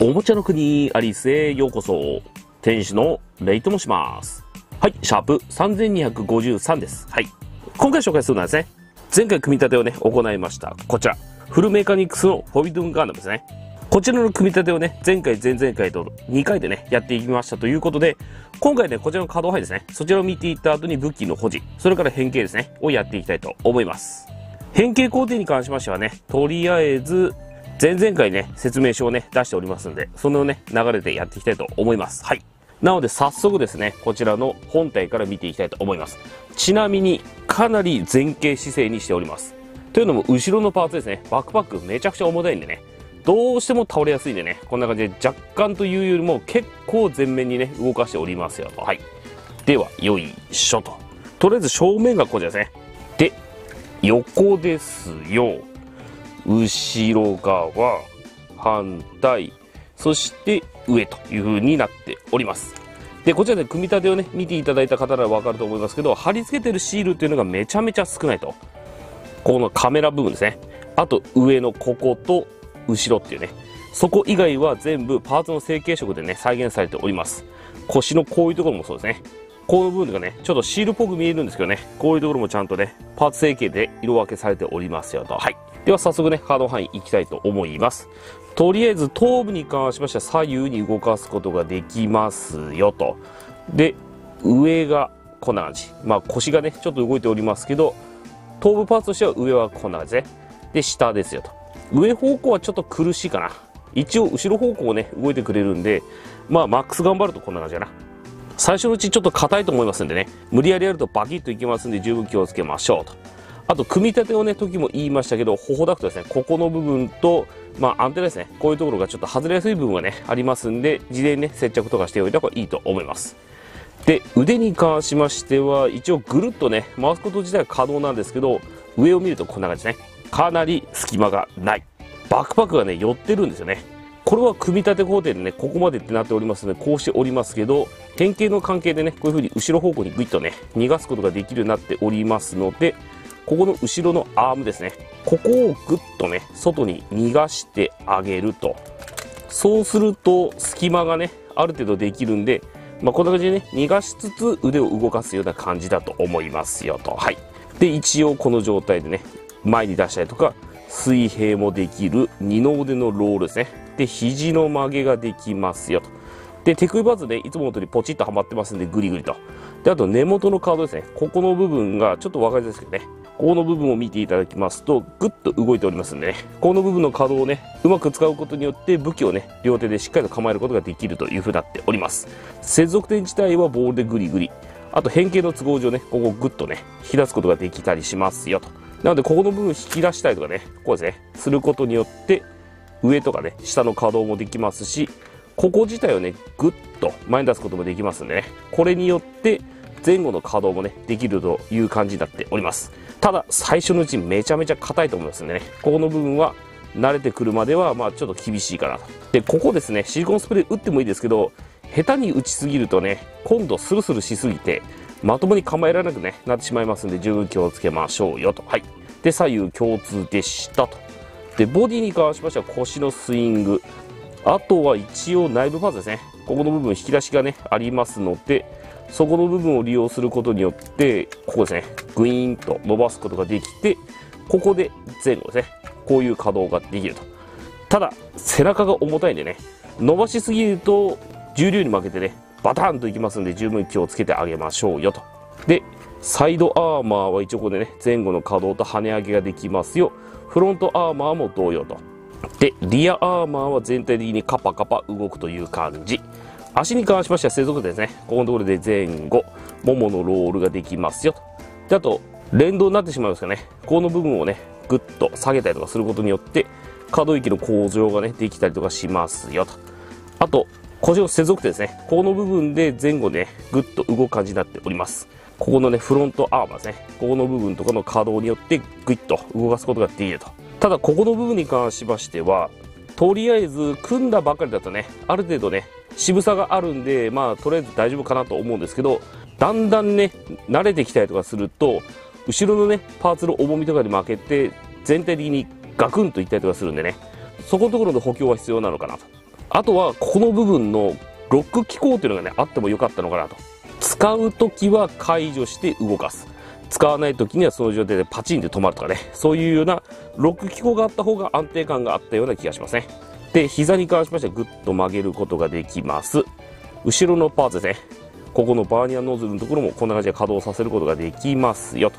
おもちゃの国アリスへようこそ。店主のレイと申します。はい、シャープ3253です。はい。今回紹介するのはですね、前回組み立てをね、行いました。こちら。フルメカニクスのフォビドゥンガンダムですね。こちらの組み立てをね、前回、前々回と2回でね、やっていきましたということで、今回ね、こちらの可動範囲ですね、そちらを見ていった後に武器の保持、それから変形ですね、をやっていきたいと思います。変形工程に関しましてはね、とりあえず、前々回ね、説明書をね、出しておりますので、そのね、流れでやっていきたいと思います。はい。なので早速ですね、こちらの本体から見ていきたいと思います。ちなみに、かなり前傾姿勢にしております。というのも、後ろのパーツですね、バックパックめちゃくちゃ重たいんでね、どうしても倒れやすいんでね、こんな感じで若干というよりも結構前面にね、動かしておりますよと。はい。では、よいしょと。とりあえず正面がこちらですね。で、横ですよ。後ろ側、反対、そして上という風になっております。で、こちらで組み立てをね、見ていただいた方ならわかると思いますけど、貼り付けてるシールっていうのがめちゃめちゃ少ないと。このカメラ部分ですね。あと上のここと後ろっていうね。そこ以外は全部パーツの成型色でね、再現されております。腰のこういうところもそうですね。この部分がね、ちょっとシールっぽく見えるんですけどね、こういうところもちゃんとね、パーツ成形で色分けされておりますよと。はい。では早速ね、カード範囲いきたいと思います。とりあえず頭部に関しましては左右に動かすことができますよと。で、上がこんな感じ。まあ腰がね、ちょっと動いておりますけど、頭部パーツとしては上はこんな感じね。で、下ですよと。上方向はちょっと苦しいかな。一応後ろ方向をね、動いてくれるんで、まあマックス頑張るとこんな感じかな。最初のうちちょっと硬いと思いますんでね、無理やりやるとバキッといきますんで十分気をつけましょうと。あと、組み立てをね、時も言いましたけど、頬ダクトですね、ここの部分と、まあ、アンテナですね、こういうところがちょっと外れやすい部分がね、ありますんで、事前にね、接着とかしておいた方がいいと思います。で、腕に関しましては、一応ぐるっとね、回すこと自体は可能なんですけど、上を見るとこんな感じですね。かなり隙間がない。バックパックがね、寄ってるんですよね。これは組み立て工程でね、ここまでってなっておりますので、こうしておりますけど、変形の関係でね、こういう風に後ろ方向にグイッとね、逃がすことができるようになっておりますので、ここの後ろのアームですね。ここをグッとね、外に逃がしてあげると。そうすると、隙間がね、ある程度できるんで、まあ、こんな感じでね、逃がしつつ腕を動かすような感じだと思いますよと。はい。で、一応この状態でね、前に出したりとか、水平もできる二の腕のロールですね。で、肘の曲げができますよと。で、手首パーツね、いつもの通りポチッとはまってますんで、グリグリと。で、あと根元のカードですね。ここの部分がちょっと分かりづらいですけどね。ここの部分を見ていただきますと、ぐっと動いておりますんでね。この部分のカードをね、うまく使うことによって武器をね、両手でしっかりと構えることができるという風になっております。接続点自体はボールでグリグリ。あと変形の都合上ね、ここをぐっとね、引き出すことができたりしますよと。なので、ここの部分引き出したりとかね、こうですね、することによって、上とかね、下の可動もできますし、ここ自体をね、ぐっと前に出すこともできますんでね、これによって、前後の可動もね、できるという感じになっております。ただ、最初のうちめちゃめちゃ硬いと思いますんでね、ここの部分は、慣れてくるまでは、まあちょっと厳しいかなと。で、ここですね、シリコンスプレー打ってもいいですけど、下手に打ちすぎるとね、今度スルスルしすぎて、まともに構えられなくね、なってしまいますんで、十分気をつけましょうよと。はい。で、左右共通でしたと。で、ボディに関しましては腰のスイング。あとは一応内部パーツですね。ここの部分引き出しがね、ありますので、そこの部分を利用することによって、ここですね、グイーンと伸ばすことができて、ここで前後ですね、こういう可動ができると。ただ、背中が重たいんでね、伸ばしすぎると重量に負けてね、バタンといきますんで十分気をつけてあげましょうよと。で、サイドアーマーは一応ここでね、前後の可動と跳ね上げができますよ。フロントアーマーも同様と。で、リアアーマーは全体的にカパカパ動くという感じ。足に関しましては接続点ですね。ここのところで前後、もものロールができますよと。で、あと、連動になってしまいますかね、この部分をね、ぐっと下げたりとかすることによって、可動域の向上がね、できたりとかしますよと。あと、腰の接続点ですね。この部分で前後、ね、ぐっと動く感じになっております。ここのね、フロントアーマーですね。ここの部分とかの可動によって、ぐいっと動かすことができると。ただ、ここの部分に関しましては、とりあえず、組んだばかりだとね、ある程度ね、渋さがあるんで、まあ、とりあえず大丈夫かなと思うんですけど、だんだんね、慣れてきたりとかすると、後ろのね、パーツの重みとかに負けて、全体的にガクンといったりとかするんでね、そこのところの補強は必要なのかなと。あとは、ここの部分のロック機構っていうのがね、あってもよかったのかなと。使うときは解除して動かす。使わない時にはその状態でパチンで止まるとかね、そういうようなロック機構があった方が安定感があったような気がしますね。で、膝に関しましてはぐっと曲げることができます。後ろのパーツですね。ここのバーニアノズルのところもこんな感じで稼働させることができますよと。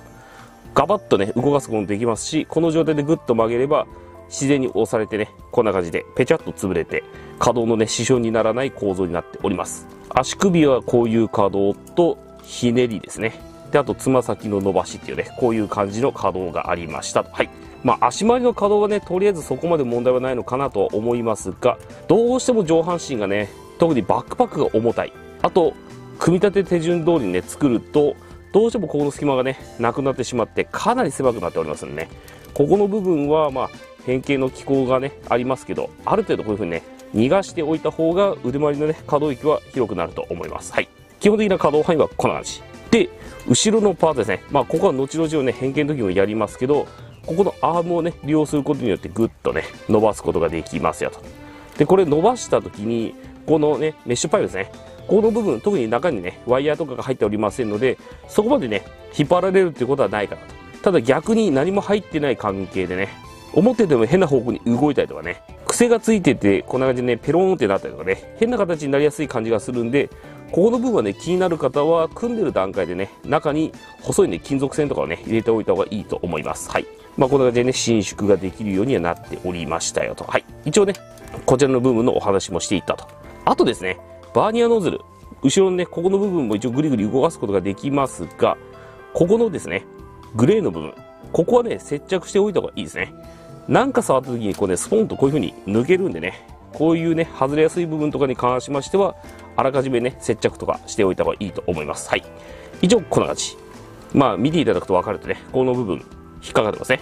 ガバッとね、動かすこともできますし、この状態でぐっと曲げれば、自然に押されてね、こんな感じでペチャッと潰れて、可動のね、支障にならない構造になっております。足首はこういう可動とひねりですね。で、あとつま先の伸ばしっていうね、こういう感じの可動がありましたと。はい。まあ、足回りの可動はね、とりあえずそこまで問題はないのかなとは思いますが、どうしても上半身がね、特にバックパックが重たい。あと、組み立て手順通りにね、作ると、どうしてもここの隙間がね、なくなってしまって、かなり狭くなっておりますんでね、ここの部分は、まあ、変形の機構がね、ありますけど、ある程度こういう風にね、逃がしておいた方が腕回りのね、可動域は広くなると思います。はい。基本的な可動範囲はこんな感じ。で、後ろのパーツですね。まあ、ここは後々をね、変形の時もやりますけど、ここのアームをね、利用することによってぐっとね、伸ばすことができますよと。で、これ伸ばした時に、このね、メッシュパイプですね。この部分、特に中にね、ワイヤーとかが入っておりませんので、そこまでね、引っ張られるっていうことはないかなと。ただ逆に何も入ってない関係でね、思ってても変な方向に動いたりとかね、癖がついてて、こんな感じでね、ペローンってなったりとかね、変な形になりやすい感じがするんで、ここの部分はね、気になる方は、組んでる段階でね、中に細いね、金属線とかをね、入れておいた方がいいと思います。はい。まあ、こんな感じでね、伸縮ができるようにはなっておりましたよと。はい。一応ね、こちらの部分のお話もしていったと。あとですね、バーニアノズル。後ろのね、ここの部分も一応ぐりぐり動かすことができますが、ここのですね、グレーの部分。ここはね、接着しておいた方がいいですね。なんか触った時にこうね、スポンとこういう風に抜けるんでね、こういうね、外れやすい部分とかに関しましては、あらかじめね、接着とかしておいた方がいいと思います。はい。以上、こんな感じ。まあ、見ていただくと分かるとね、この部分、引っかかってますね。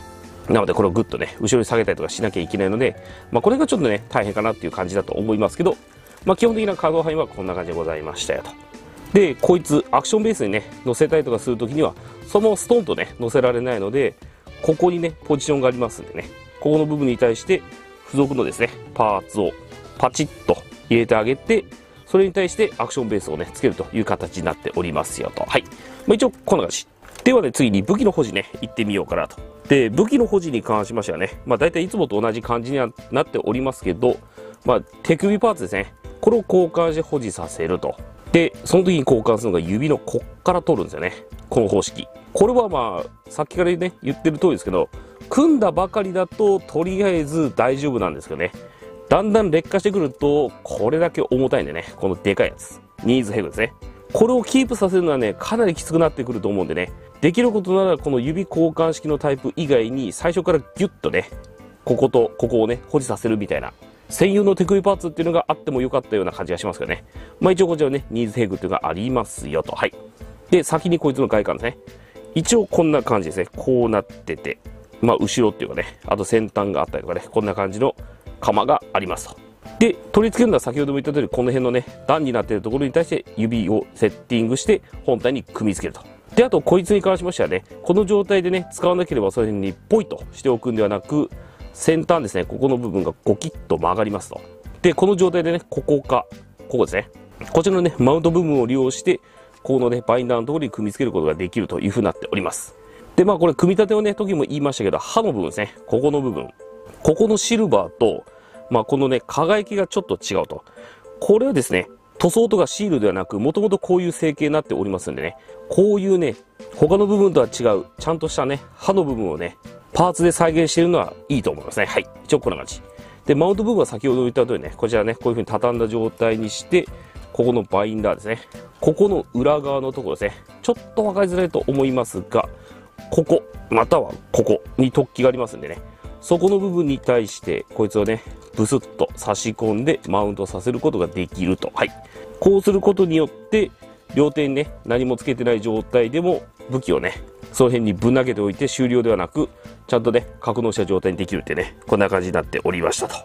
なので、これをぐっとね、後ろに下げたりとかしなきゃいけないので、まあ、これがちょっとね、大変かなっていう感じだと思いますけど、まあ、基本的な可動範囲はこんな感じでございましたよと。で、こいつ、アクションベースにね、乗せたりとかするときには、そのストンとね、乗せられないので、ここにね、ポジションがありますんでね、ここの部分に対して付属のですね、パーツをパチッと入れてあげて、それに対してアクションベースをね、つけるという形になっておりますよと。はい。まあ、一応、こんな感じ。ではね、次に武器の保持ね、行ってみようかなと。で、武器の保持に関しましてはね、まあ大体いつもと同じ感じにはなっておりますけど、まあ手首パーツですね。これを交換して保持させると。で、その時に交換するのが指のこっから取るんですよね。この方式。これはまあ、さっきからね、言ってる通りですけど、組んだばかりだととりあえず大丈夫なんですけどね。だんだん劣化してくると、これだけ重たいんでね、このでかいやつ。ニーズヘグですね。これをキープさせるのはね、かなりきつくなってくると思うんでね、できることならこの指交換式のタイプ以外に最初からギュッとね、こことここをね、保持させるみたいな、専用の手首パーツっていうのがあってもよかったような感じがしますけどね。まあ一応こちらね、ニーズヘグっていうのがありますよと。はい。で、先にこいつの外観ですね。一応こんな感じですね。こうなってて、まあ後ろっていうかね、あと先端があったりとかね、こんな感じの釜がありますと。で、取り付けるのは先ほども言った通り、この辺のね、段になっているところに対して指をセッティングして本体に組み付けると。で、あと、こいつに関しましてはね、この状態でね、使わなければそれにポイとしておくんではなく、先端ですね、ここの部分がゴキッと曲がりますと。で、この状態でね、ここか、ここですね。こちらのね、マウント部分を利用して、このね、バインダーのところに組み付けることができるという風になっております。で、まあこれ組み立てをね、時も言いましたけど、刃の部分ですね。ここの部分。ここのシルバーと、まあこのね、輝きがちょっと違うと。これはですね、塗装とかシールではなく、もともとこういう成形になっておりますんでね、こういうね、他の部分とは違う、ちゃんとしたね、刃の部分をね、パーツで再現しているのはいいと思いますね。はい。一応こんな感じ。で、マウント部分は先ほど言った通りね、こちらね、こういう風に畳んだ状態にして、ここのバインダーですね。ここの裏側のところですね。ちょっとわかりづらいと思いますが、ここ、またはここに突起がありますんでね。そこの部分に対して、こいつをね、ブスッと差し込んでマウントさせることができると。はい。こうすることによって、両手にね、何もつけてない状態でも武器をね、その辺にぶん投げておいて終了ではなく、ちゃんとね、格納した状態にできるってね、こんな感じになっておりましたと。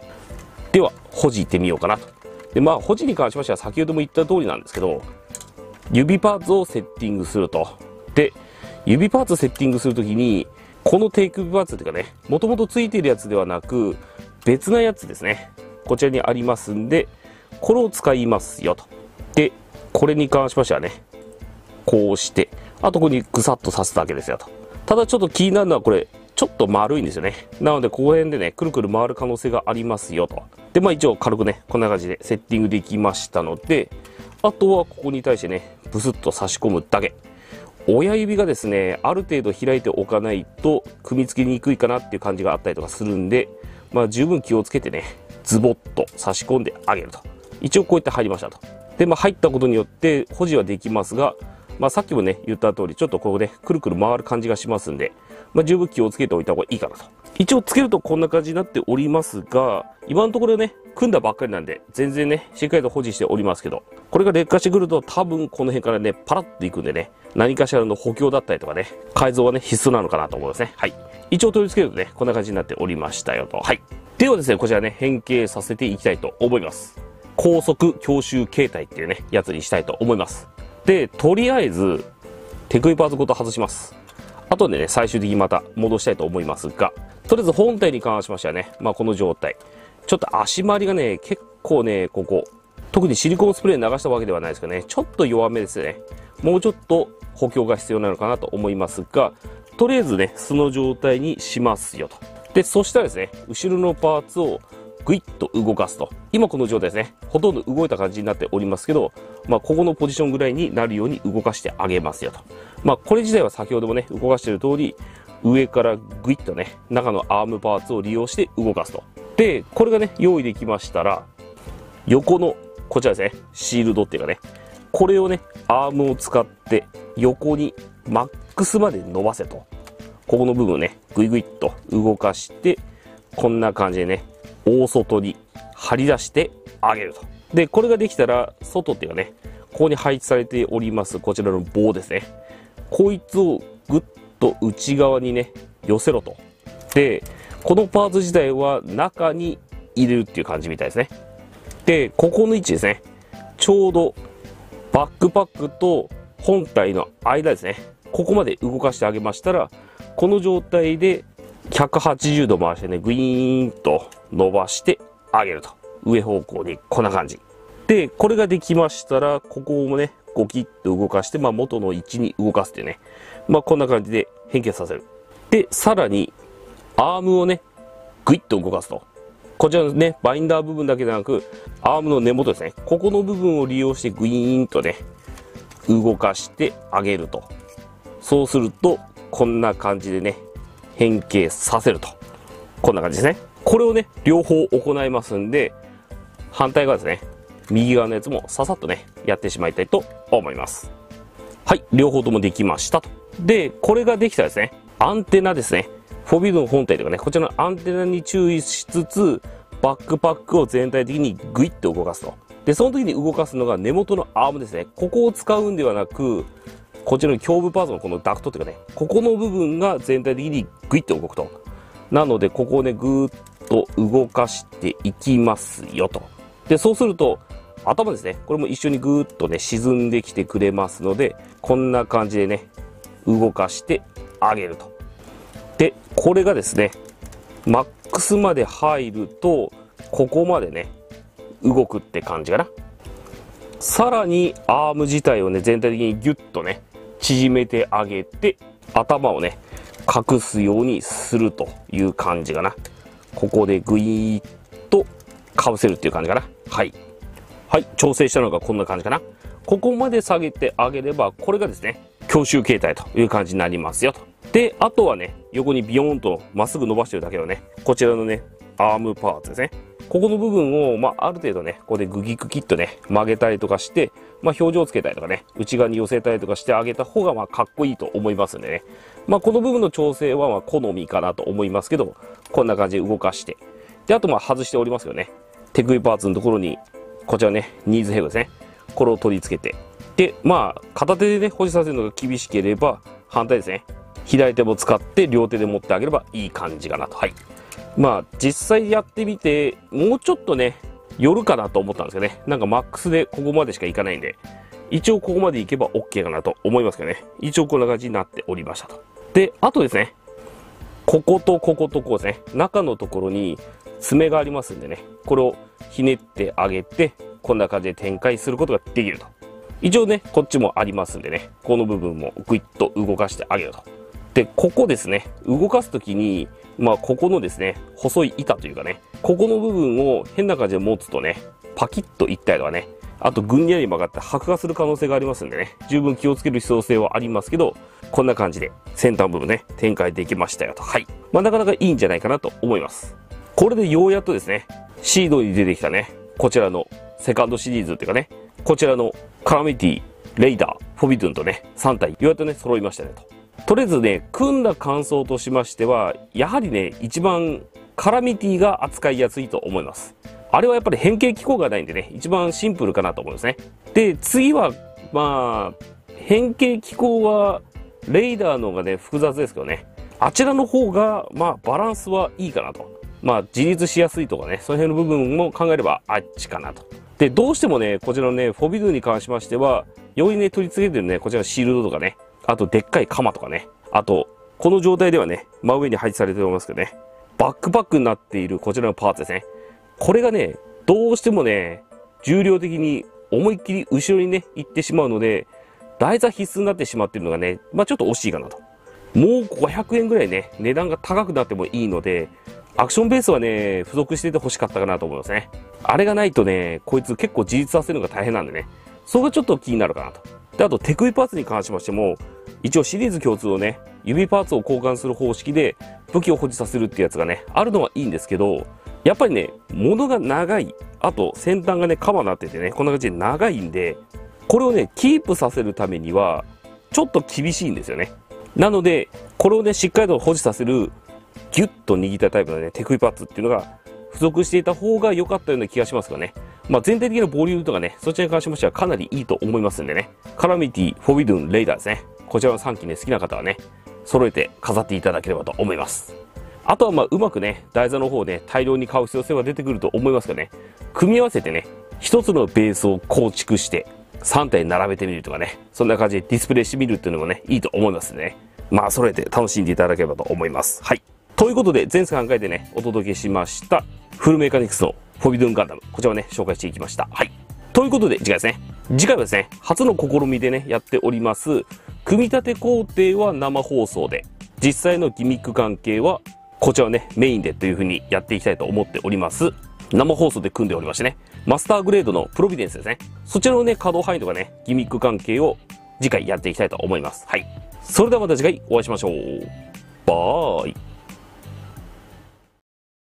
では、保持いってみようかなと。で、まあ、保持に関しましては先ほども言った通りなんですけど、指パーツをセッティングすると。で、指パーツセッティングするときに、この手首パーツっていうかね、もともとついてるやつではなく、別なやつですね。こちらにありますんで、これを使いますよと。で、これに関しましてはね、こうして、あとここにぐさっと刺すだけですよと。ただちょっと気になるのはこれ、ちょっと丸いんですよね。なので、ここ辺でね、くるくる回る可能性がありますよと。で、まあ一応軽くね、こんな感じでセッティングできましたので、あとはここに対してね、ブスッと差し込むだけ。親指がですね、ある程度開いておかないと、組み付けにくいかなっていう感じがあったりとかするんで、まあ十分気をつけてね、ズボッと差し込んであげると。一応こうやって入りましたと。で、まあ入ったことによって保持はできますが、まあさっきもね、言った通り、ちょっとここでくるくる回る感じがしますんで、まあ十分気をつけておいた方がいいかなと。一応つけるとこんな感じになっておりますが、今のところね、組んだばっかりなんで、全然ね、しっかりと保持しておりますけど、これが劣化してくると多分この辺からね、パラッといくんでね、何かしらの補強だったりとかね、改造はね、必須なのかなと思いますね。はい。一応取り付けるとね、こんな感じになっておりましたよと。はい。ではですね、こちらね、変形させていきたいと思います。高速教習形態っていうね、やつにしたいと思います。で、とりあえず、手首パーツごと外します。後でね、最終的にまた戻したいと思いますが、とりあえず本体に関しましてはね、まあこの状態。ちょっと足回りがね、結構ね、ここ、特にシリコンスプレー流したわけではないですけどね、ちょっと弱めですね。もうちょっと補強が必要なのかなと思いますが、とりあえずね、素の状態にしますよと。で、そしたらですね、後ろのパーツをグイッと動かすと。今この状態ですね。ほとんど動いた感じになっておりますけど、まあ、ここのポジションぐらいになるように動かしてあげますよと。まあ、これ自体は先ほどもね、動かしている通り、上からグイッとね、中のアームパーツを利用して動かすと。で、これがね、用意できましたら、横の、こちらですね、シールドっていうかね、これをね、アームを使って横にマックスまで伸ばせと。ここの部分をね、グイグイっと動かして、こんな感じでね、大外に張り出してあげると。で、これができたら、外っていうかね、ここに配置されております、こちらの棒ですね。こいつをぐっと内側にね、寄せろと。で、このパーツ自体は中に入れるっていう感じみたいですね。で、ここの位置ですね。ちょうどバックパックと本体の間ですね。ここまで動かしてあげましたら、この状態で180度回してね、グイーンと伸ばしてあげると。上方向にこんな感じ。で、これができましたら、ここもね、ゴキッと動かして、まあ元の位置に動かすってね。まあこんな感じで変形させる。で、さらに、アームをね、グイッと動かすと。こちらのね、バインダー部分だけでなく、アームの根元ですね。ここの部分を利用してグイーンとね、動かしてあげると。そうすると、こんな感じでね、変形させると。こんな感じですね。これをね、両方行いますんで、反対側ですね。右側のやつもささっとね、やってしまいたいと思います。はい、両方ともできましたと。で、これができたらですね、アンテナですね。フォビードの本体とかね、こちらのアンテナに注意しつつ、バックパックを全体的にグイッと動かすと。で、その時に動かすのが根元のアームですね。ここを使うんではなく、こちらの胸部パーツのこのダクトっていうかね、ここの部分が全体的にグイッと動くと。なので、ここをね、ぐーっと動かしていきますよと。で、そうすると、頭ですね。これも一緒にぐーっとね、沈んできてくれますので、こんな感じでね、動かしてあげると。で、これがですね、マックスまで入ると、ここまでね、動くって感じかな。さらに、アーム自体をね、全体的にギュッとね、縮めてあげて、頭をね、隠すようにするという感じかな。ここでグイーッとかぶせるっていう感じかな。はい。はい、調整したのがこんな感じかな。ここまで下げてあげれば、これがですね、教習形態という感じになりますよと。で、あとはね、横にビヨーンとまっすぐ伸ばしてるだけのね、こちらのね、アームパーツですね。ここの部分を、まあ、ある程度ね、ここでグギグギッとね、曲げたりとかして、まあ、表情をつけたりとかね、内側に寄せたりとかしてあげた方が、まあ、かっこいいと思いますんでね。まあ、この部分の調整は、まあ、好みかなと思いますけど、こんな感じで動かして。で、あと、まあ、外しておりますよね。手首パーツのところに、こちらね、ニーズヘグですね。これを取り付けて。で、まあ、片手でね、保持させるのが厳しければ、反対ですね。左手も使って両手で持ってあげればいい感じかなと。はい。まあ、実際やってみて、もうちょっとね、寄るかなと思ったんですよね。なんかマックスでここまでしか行かないんで、一応ここまで行けば OK かなと思いますけどね。一応こんな感じになっておりましたと。で、あとですね、こことこことこうですね、中のところに爪がありますんでね、これをひねってあげて、こんな感じで展開することができると。一応ね、こっちもありますんでね、この部分もグイッと動かしてあげると。で、ここですね、動かすときに、まあ、ここのですね、細い板というかね、ここの部分を変な感じで持つとね、パキッといったりとかね、あとぐんにゃり曲がって白化する可能性がありますんでね、十分気をつける必要性はありますけど、こんな感じで先端部分ね、展開できましたよと。はい。まあ、なかなかいいんじゃないかなと思います。これでようやっとですね、シードに出てきたね、こちらのセカンドシリーズっていうかね、こちらのカラミティ、レイダー、フォビドゥンとね、3体、ようやっとね、揃いましたねと。とりあえずね、組んだ感想としましては、やはりね、一番カラミティが扱いやすいと思います。あれはやっぱり変形機構がないんでね、一番シンプルかなと思うんですね。で、次は、まあ、変形機構は、レイダーの方がね、複雑ですけどね。あちらの方が、まあ、バランスはいいかなと。まあ、自立しやすいとかね、その辺の部分も考えればあっちかなと。で、どうしてもね、こちらのね、フォビドゥに関しましては、容易にね、取り付けてるね、こちらのシールドとかね、あとでっかい鎌とかね。あと、この状態ではね、真上に配置されておりますけどね。バックパックになっているこちらのパーツですね。これがね、どうしてもね、重量的に思いっきり後ろにね、行ってしまうので、台座必須になってしまっているのがね、まあちょっと惜しいかなと。もう500円ぐらいね、値段が高くなってもいいので、アクションベースはね、付属してて欲しかったかなと思いますね。あれがないとね、こいつ結構自立させるのが大変なんでね。そこがちょっと気になるかなと。で、あと手首パーツに関しましても、一応シリーズ共通をね、指パーツを交換する方式で武器を保持させるってやつがね、あるのはいいんですけど、やっぱりね、物が長い、あと先端がね、カバになっててね、こんな感じで長いんで、これをね、キープさせるためには、ちょっと厳しいんですよね。なので、これをね、しっかりと保持させる、ギュッと握ったタイプのね、手首パーツっていうのが、付属していた方が良かったような気がしますがね。まあ、全体的なボリュームとかね、そちらに関しましてはかなりいいと思いますんでね。カラミティ、フォビドゥン、レイダーですね。こちらの3機ね、好きな方はね、揃えて飾っていただければと思います。あとはまあ、うまくね、台座の方ね、大量に買う必要性は出てくると思いますがね、組み合わせてね、一つのベースを構築して、3体並べてみるとかね、そんな感じでディスプレイしてみるっていうのもね、いいと思いますね。まあ、揃えて楽しんでいただければと思います。はい。ということで、全世界回でね、お届けしました、フルメカニクスのフォビドゥンガンダム。こちらをね、紹介していきました。はい。ということで、次回ですね。次回はですね、初の試みでね、やっております、組み立て工程は生放送で、実際のギミック関係は、こちらをね、メインでという風にやっていきたいと思っております。生放送で組んでおりましてね、マスターグレードのプロビデンスですね。そちらのね、稼働範囲とかね、ギミック関係を次回やっていきたいと思います。はい。それではまた次回お会いしましょう。バーイ。